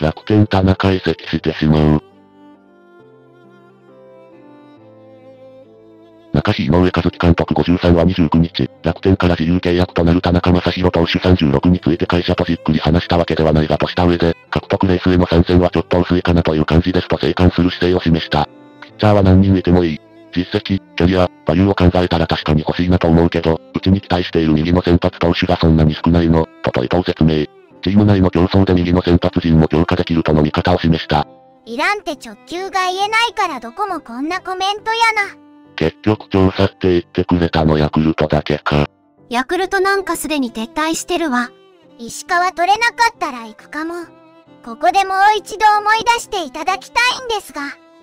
楽天田中移籍してしまう。中日井上和樹監督53は29日、楽天から自由契約となる田中将大投手36について会社とじっくり話したわけではないがとした上で、獲得レースへの参戦はちょっと薄いかなという感じですと静観する姿勢を示した。ピッチャーは何人いてもいい。実績、キャリア、バリューを考えたら確かに欲しいなと思うけど、うちに期待している右の先発投手がそんなに少ないの、とと伊藤説明。チーム内の競争で右の先発陣も強化できるとの見方を示した。いらんって直球が言えないからどこもこんなコメントやな。結局調査って言ってくれたのヤクルトだけか。ヤクルトなんかすでに撤退してるわ。石川取れなかったら行くかも。ここでもう一度思い出していただきたいんですが。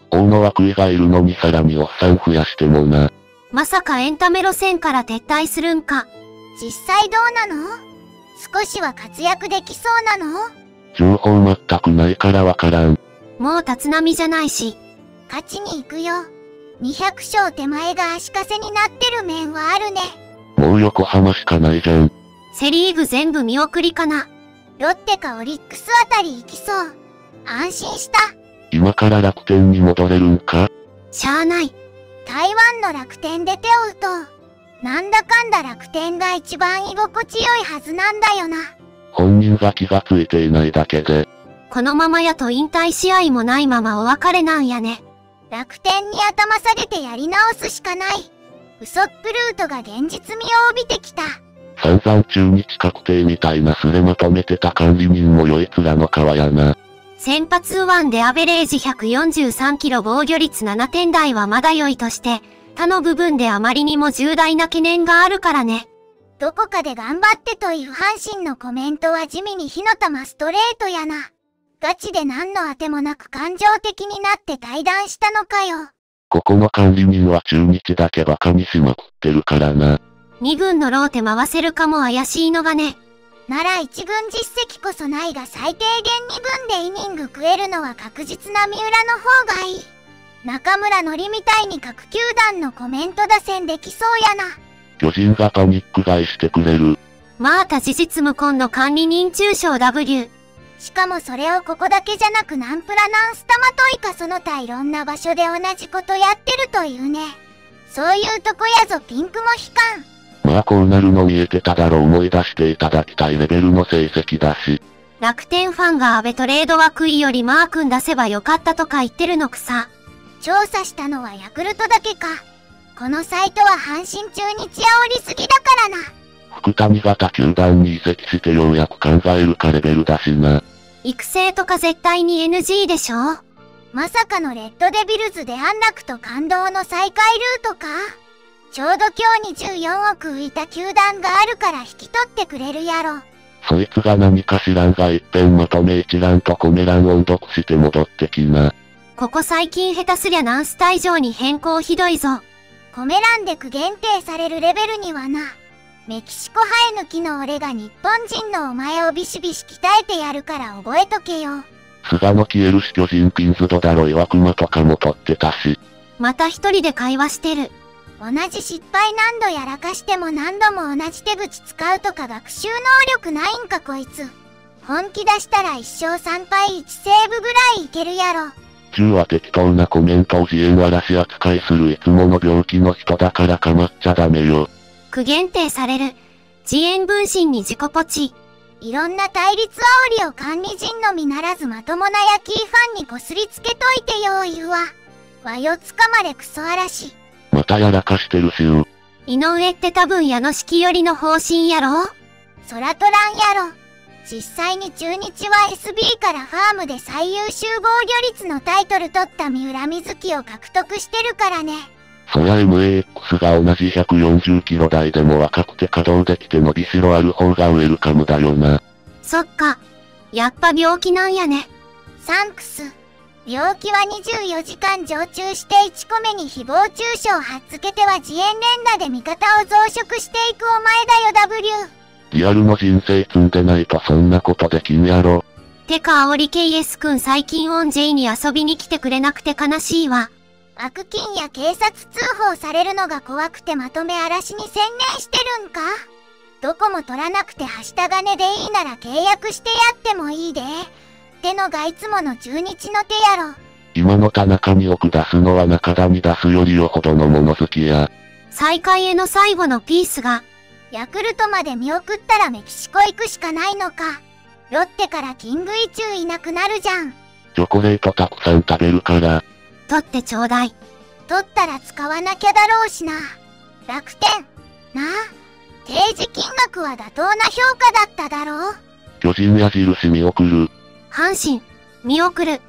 大野枠井がいるのにさらにおっさん増やしてもな。まさかエンタメ路線から撤退するんか。実際どうなの？少しは活躍できそうなの？情報全くないからわからん。もう立浪じゃないし。勝ちに行くよ。200勝手前が足かせになってる面はあるね。もう横浜しかないじゃん。セリーグ全部見送りかな。ロッテかオリックスあたり行きそう。安心した。今から楽天に戻れるんか？しゃあない。台湾の楽天で手を打とう。なんだかんだ楽天が一番居心地良いはずなんだよな。本人が気がついていないだけで。このままやと引退試合もないままお別れなんやね。楽天に頭下げてやり直すしかない。ウソップルートが現実味を帯びてきた。散々中日確定みたいなすれまとめてた管理人も良い面の皮やな。先発右腕でアベレージ143キロ防御率7点台はまだ良いとして、他の部分であまりにも重大な懸念があるからね。どこかで頑張ってという阪神のコメントは地味に火の玉ストレートやな。ガチで何のあてもなく感情的になって対談したのかよ。ここの管理人は中日だけバカにしまくってるからな。二軍のローテ回せるかも怪しいのがね。なら一軍実績こそないが最低限二軍でイニング食えるのは確実な三浦の方がいい。中村のりみたいに各球団のコメント打線できそうやな。巨人がパニック買いしてくれる。まあた事実無根の管理人中小 W。しかもそれをここだけじゃなくナンプラナンスタマトイカその他いろんな場所で同じことやってるというね。そういうとこやぞピンクも悲観。まあこうなるの見えてただろう思い出していただきたいレベルの成績だし。楽天ファンが安倍トレード枠いよりマー君出せばよかったとか言ってるのくさ。調査したのはヤクルトだけか。このサイトは阪神中日煽りすぎだからな。福谷が他球団に移籍してようやく考えるかレベルだしな。育成とか絶対に NG でしょ？まさかのレッドデビルズで安楽と感動の再開ルートか？ちょうど今日24億浮いた球団があるから引き取ってくれるやろ。そいつが何か知らんが一遍まとめ一覧とコメ欄音読して戻ってきな。ここ最近下手すりゃ何スタ以上に変更ひどいぞ。コメ欄で区限定されるレベルにはな。メキシコ生え抜きの俺が日本人のお前をビシビシ鍛えてやるから覚えとけよ。菅野消えるし巨人ピンズドだろ岩熊とかも取ってたし。また一人で会話してる。同じ失敗何度やらかしても何度も同じ手口使うとか学習能力ないんかこいつ。本気出したら一生3敗1セーブぐらいいけるやろ。中は適当なコメントを自演嵐扱いするいつもの病気の人だから構っちゃダメよ。区限定される。遅延分身に自己ポチ。いろんな対立煽りを管理人のみならずまともなヤキーファンにこすりつけといてよ言うわ。わよつかまれクソ嵐。またやらかしてるしゅ井上って多分矢野式よりの方針やろ空トランやろ。実際に中日は SB からファームで最優秀防御率のタイトル取った三浦瑞希を獲得してるからね。そりゃ MAX が同じ140キロ台でも若くて稼働できて伸びしろある方がウェルカムだよな。そっか。やっぱ病気なんやね。サンクス。病気は24時間常駐して1個目に誹謗中傷をはっつけては自演連打で味方を増殖していくお前だよ W。リアルの人生積んでないとそんなことできんやろ。てか、あおり KS くん最近オン J に遊びに来てくれなくて悲しいわ。悪金や警察通報されるのが怖くてまとめ嵐に専念してるんか？どこも取らなくてはした金でいいなら契約してやってもいいで。ってのがいつもの中日の手やろ。今の田中に奥出すのは中田に出すよりよほどの物好きや。再開への最後のピースが、ヤクルトまで見送ったらメキシコ行くしかないのか。ロッテからキングイチューいなくなるじゃん。チョコレートたくさん食べるから。取ってちょうだい。取ったら使わなきゃだろうしな。楽天。なあ。提示金額は妥当な評価だっただろう。巨人矢印見送る。阪神、見送る。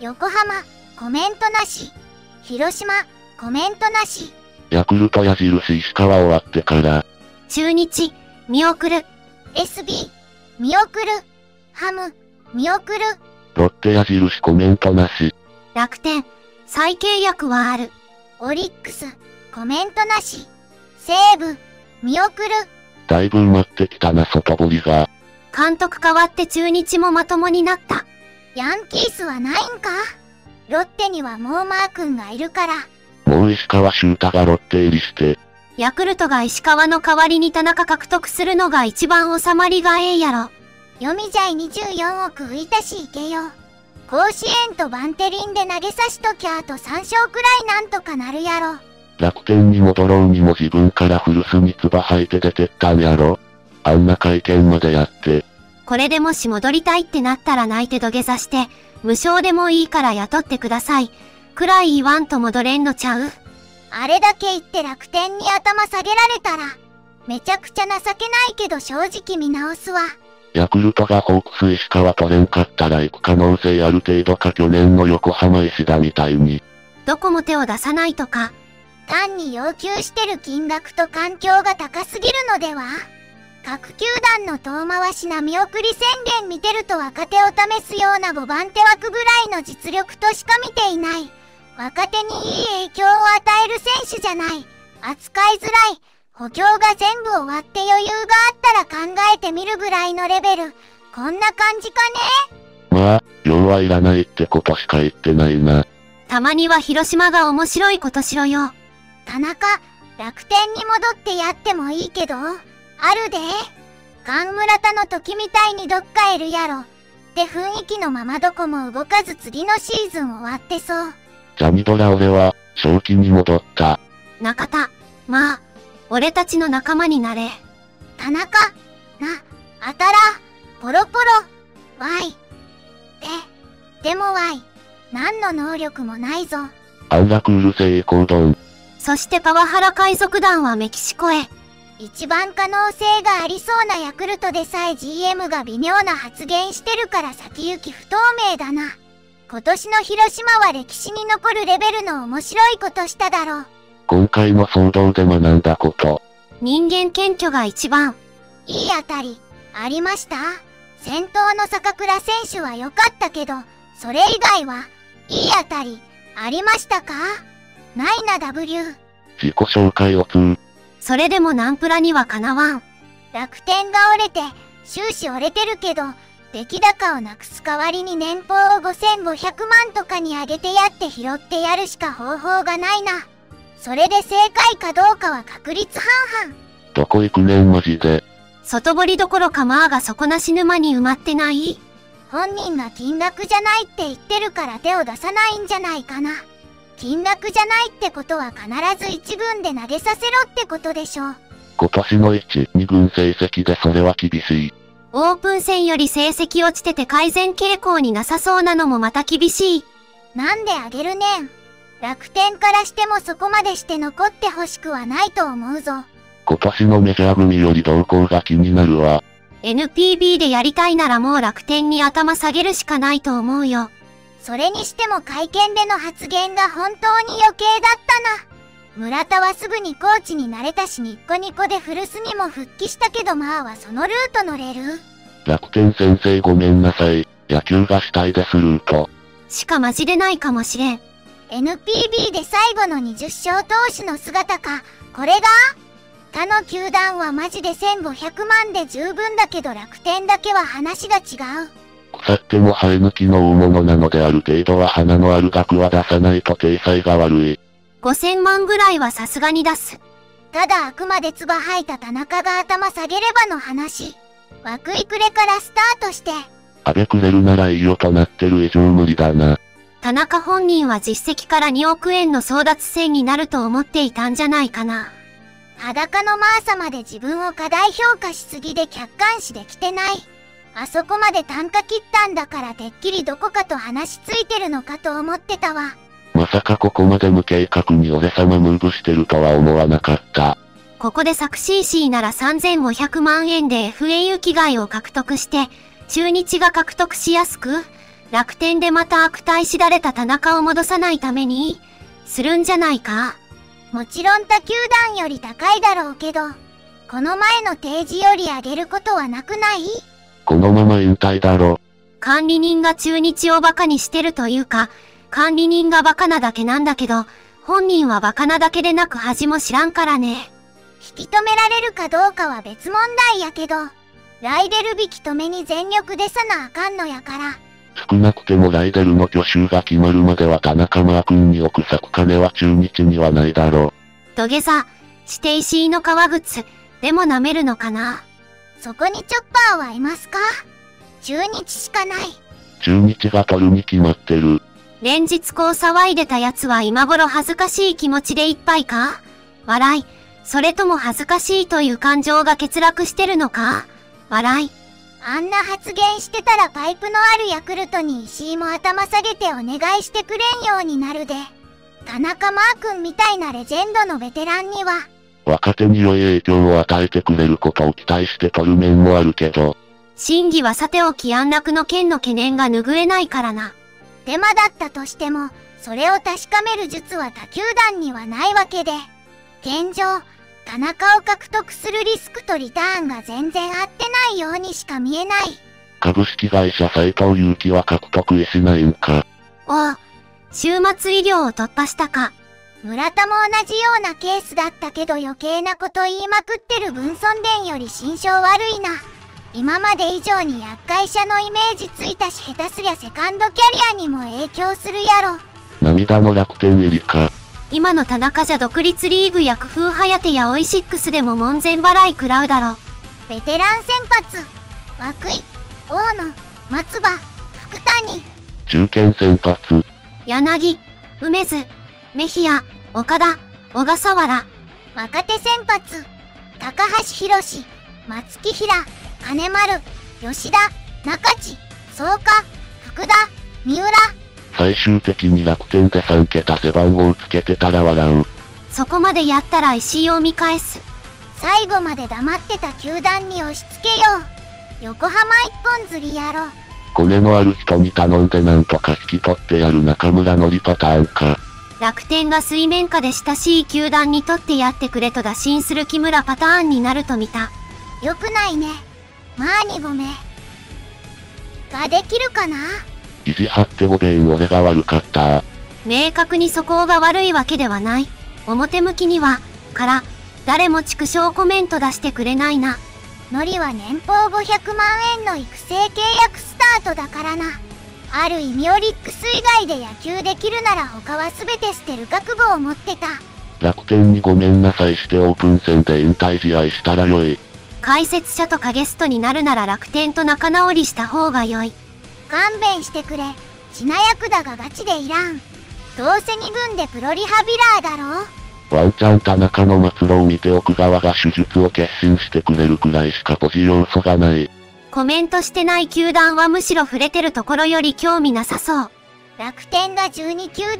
横浜、コメントなし。広島、コメントなし。ヤクルト矢印石川終わってから。中日、見送る。SB、見送る。ハム、見送る。ロッテ矢印コメントなし。楽天、再契約はある。オリックス、コメントなし。西武、見送る。だいぶ埋まってきたな外堀が。監督変わって中日もまともになった。ヤンキースはないんか？ロッテにはもうマー君がいるから。もう石川修太がロッテ入りして。ヤクルトが石川の代わりに田中獲得するのが一番収まりがええやろ。読みじゃい24億浮いたし行けよ。甲子園とバンテリンで投げさしときゃあと3勝くらいなんとかなるやろ。楽天に戻ろうにも自分から古巣に唾吐いて出てったんやろ。あんな会見までやって。これでもし戻りたいってなったら泣いて土下座して、無償でもいいから雇ってください。くらい言わんと戻れんのちゃう？あれだけ言って楽天に頭下げられたら、めちゃくちゃ情けないけど正直見直すわ。ヤクルトがホークス石川取れんかったら行く可能性ある程度か去年の横浜石田みたいに。どこも手を出さないとか、単に要求してる金額と環境が高すぎるのでは？各球団の遠回しな見送り宣言見てると若手を試すような5番手枠ぐらいの実力としか見ていない。若手にいい影響を与える選手じゃない。扱いづらい。補強が全部終わって余裕があったら考えてみるぐらいのレベル。こんな感じかね？まあ、用はいらないってことしか言ってないな。たまには広島が面白いことしろよ。田中、楽天に戻ってやってもいいけど、あるで。河村田の時みたいにどっかいるやろ。って雰囲気のままどこも動かず次のシーズン終わってそう。ジャニドラ俺は、正気に戻った。中田、まあ、俺たちの仲間になれ。田中、な、あたら、ポロポロ、わい。で、でもわい、何の能力もないぞ。安楽うるせえ行動。そしてパワハラ海賊団はメキシコへ。一番可能性がありそうなヤクルトでさえ GM が微妙な発言してるから先行き不透明だな。今年の広島は歴史に残るレベルの面白いことしただろう。今回の騒動で学んだこと。人間謙虚が一番。いい当たり、ありました？先頭の坂倉選手は良かったけど、それ以外は、いい当たり、ありましたか？ないな W。自己紹介を通。それでもナンプラにはかなわん。楽天が折れて、終始折れてるけど、出来高をなくす代わりに年俸を5500万とかに上げてやって拾ってやるしか方法がないな。それで正解かどうかは確率半々。どこ行くねんマジで？外堀どころかまあが底なし沼に埋まってない？本人が金額じゃないって言ってるから手を出さないんじゃないかな。金額じゃないってことは必ず一軍で投げさせろってことでしょう。今年の1、2軍成績でそれは厳しい。オープン戦より成績落ちてて改善傾向になさそうなのもまた厳しい。なんであげるねん。楽天からしてもそこまでして残ってほしくはないと思うぞ。今年のメジャー組より動向が気になるわ。NPB でやりたいならもう楽天に頭下げるしかないと思うよ。それにしても会見での発言が本当に余計だったな。村田はすぐにコーチになれたしニッコニコで古巣にも復帰したけどまあはそのルート乗れる？楽天先生ごめんなさい。野球がしたいですルート。しかマジでないかもしれん。NPB で最後の20勝投手の姿か。これが？他の球団はマジで1500万で十分だけど楽天だけは話が違う。腐っても生え抜きの大物なのである程度は花のある額は出さないと体裁が悪い。5000万ぐらいはさすがに出す。ただあくまで唾吐いた田中が頭下げればの話。涌井くれからスタートして、あげくれるならいいよとなってる以上無理だな。田中本人は実績から2億円の争奪戦になると思っていたんじゃないかな。裸のマーサまで自分を過大評価しすぎで客観視できてない。あそこまで単価切ったんだからてっきりどこかと話ついてるのかと思ってたわ。まさかここまで無計画に俺様ムーブしてるとは思わなかった。ここで作 CC なら3500万円で FAU 機外を獲得して、中日が獲得しやすく、楽天でまた悪態しだれた田中を戻さないために、するんじゃないかもちろん他球団より高いだろうけど、この前の提示より上げることはなくない？このまま引退だろ。管理人が中日をバカにしてるというか、管理人がバカなだけなんだけど、本人はバカなだけでなく恥も知らんからね。引き止められるかどうかは別問題やけど、ライデル引き止めに全力でさなあかんのやから。少なくてもライデルの去就が決まるまでは田中マー君に億割く金は中日にはないだろ土下座、して石井の革靴、でも舐めるのかな？そこにチョッパーはいますか？中日しかない。中日が取るに決まってる。連日こう騒いでた奴は今頃恥ずかしい気持ちでいっぱいか？笑い。それとも恥ずかしいという感情が欠落してるのか？笑い。あんな発言してたらパイプのあるヤクルトに石井も頭下げてお願いしてくれんようになるで。田中マー君みたいなレジェンドのベテランには、若手に良い影響を与えてくれることを期待して取る面もあるけど、真偽はさておき安楽の件の懸念が拭えないからな。デマだったとしても、それを確かめる術は他球団にはないわけで。現状、田中を獲得するリスクとリターンが全然合ってないようにしか見えない。株式会社斉藤祐樹は獲得しないんか？おう、週末医療を突破したか。村田も同じようなケースだったけど余計なこと言いまくってる分尊殿より心象悪いな。今まで以上に厄介者のイメージついたし下手すりゃセカンドキャリアにも影響するやろ。涙の楽天入りか。今の田中じゃ独立リーグや工夫はやてやオイシックスでも門前払い食らうだろ。ベテラン先発、涌井、大野、松葉、福谷、中堅先発、柳、梅津、メヒア、岡田、小笠原、若手先発、高橋宏志、松木平、金丸、吉田、中地、草加、福田、三浦、最終的に楽天で3桁背番号つけてたら笑う。そこまでやったら石井を見返す。最後まで黙ってた球団に押し付けよう。横浜一本釣りやろ。コネのある人に頼んでなんとか引き取ってやる中村のりパターンか。楽天が水面下で親しい球団にとってやってくれと打診する木村パターンになると見た。よくないね。まあにごめん。ができるかな？意地張ってごめん俺が悪かった。明確に素行が悪いわけではない。表向きには、から、誰も畜生コメント出してくれないな。ノリは年俸500万円の育成契約スタートだからな。ある意味オリックス以外で野球できるなら他は全て捨てる覚悟を持ってた。楽天にごめんなさいしてオープン戦で引退試合したらよい。解説者とかゲストになるなら楽天と仲直りした方が良い。勘弁してくれ。ちな役だがガチでいらん。どうせ2軍でプロリハビラーだろワンチャン田中の末路を見て奥川が手術を決心してくれるくらいしかポジ要素がない。コメントしてない球団はむしろ触れてるところより興味なさそう。楽天が12球団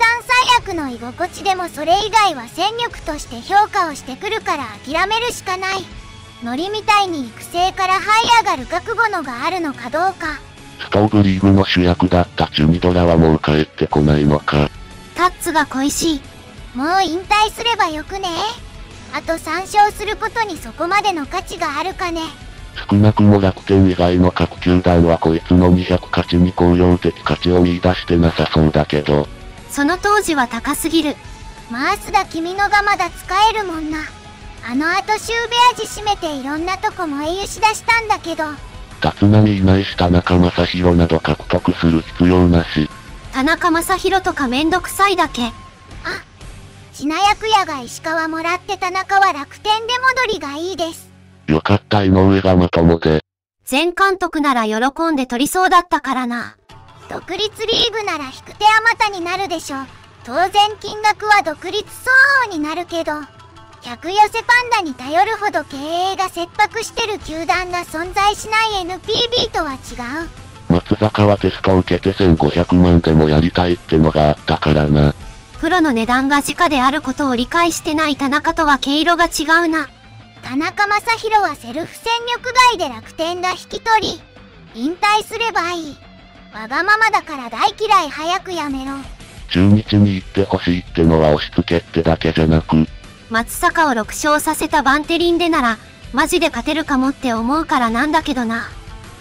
最悪の居心地でもそれ以外は戦力として評価をしてくるから諦めるしかない。ノリみたいに育成から這い上がる覚悟のがあるのかどうか。ストーブリーグの主役だったチュニドラはもう帰ってこないのか。タッツが恋しい。もう引退すればよくね？あと3勝することにそこまでの価値があるかね？少なくも楽天以外の各球団はこいつの200勝ちに公用的価値を見出してなさそうだけど、その当時は高すぎる。マースだ君のがまだ使えるもんなあの後シューベアジ閉めていろんなとこ燃えゆし出したんだけど立浪いないし田中将大など獲得する必要なし。田中将大とかめんどくさいだけ。ちな役屋が石川もらって田中は楽天で戻りがいいですよかった井上がまともで。前監督なら喜んで取りそうだったからな。独立リーグなら引く手あまたになるでしょ。当然金額は独立相応になるけど、客寄せパンダに頼るほど経営が切迫してる球団が存在しない NPB とは違う。松坂はテスト受けて1500万でもやりたいってのがあったからな。プロの値段が時価であることを理解してない田中とは毛色が違うな。田中将大はセルフ戦力外で楽天が引き取り、引退すればいい。わがままだから大嫌い早くやめろ。中日に行ってほしいってのは押し付けってだけじゃなく、松坂を6勝させたバンテリンでなら、マジで勝てるかもって思うからなんだけどな。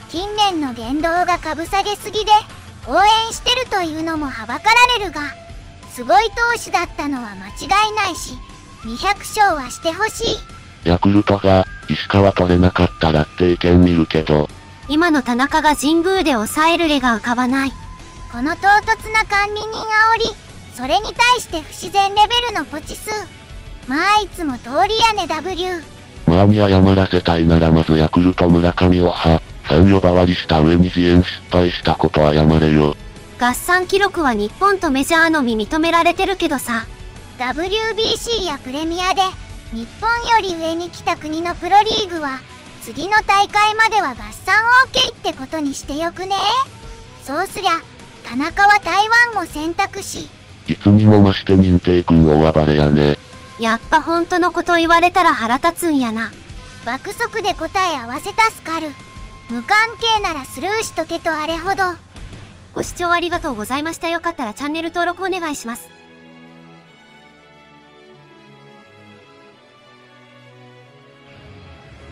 近年の言動が株下げすぎで、応援してるというのもはばかられるが、すごい投手だったのは間違いないし、200勝はしてほしい。ヤクルトが、石川取れなかったらって意見見るけど、今の田中が神宮で抑える例が浮かばない。この唐突な管理人煽り、それに対して不自然レベルのポチ数。まあいつも通りやね W。まあに謝らせたいならまずヤクルト村上をは、3呼ばわりした上に自演失敗したこと謝れよ。合算記録は日本とメジャーのみ認められてるけどさ。WBC やプレミアで、日本より上に来た国のプロリーグは、次の大会までは合算 OK ってことにしてよくね？そうすりゃ、田中は台湾も選択肢。いつにも増して認定君大暴れやね。やっぱ本当のこと言われたら腹立つんやな。爆速で答え合わせたスカル。無関係ならスルーしとけとあれほど。ご視聴ありがとうございました。よかったらチャンネル登録お願いします。